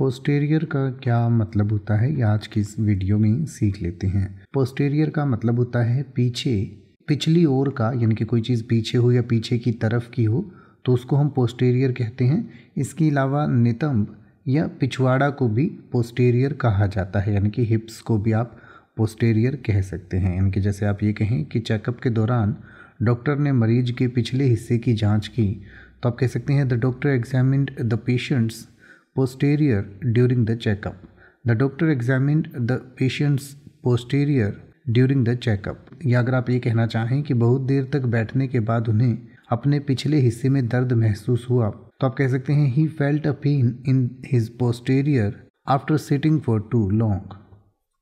Posterior का क्या मतलब होता है? ये आज की इस वीडियो में सीख लेते हैं। पोस्टेरियर का मतलब होता है पीछे, पिछली ओर का, यानी कि कोई चीज़ पीछे हो या पीछे की तरफ़ की हो तो उसको हम पोस्टेरियर कहते हैं। इसके अलावा नितंब या पिछवाड़ा को भी पोस्टेरियर कहा जाता है, यानी कि हिप्स को भी आप पोस्टेरियर कह सकते हैं। यानी कि जैसे आप ये कहें कि चेकअप के दौरान डॉक्टर ने मरीज़ के पिछले हिस्से की जाँच की तो आप कह सकते हैं the doctor examined the patient's posterior during the checkup. The doctor examined the patient's posterior during the checkup. या अगर आप ये कहना चाहें कि बहुत देर तक बैठने के बाद उन्हें अपने पिछले हिस्से में दर्द महसूस हुआ तो आप कह सकते हैं he felt a pain in his posterior after sitting for too long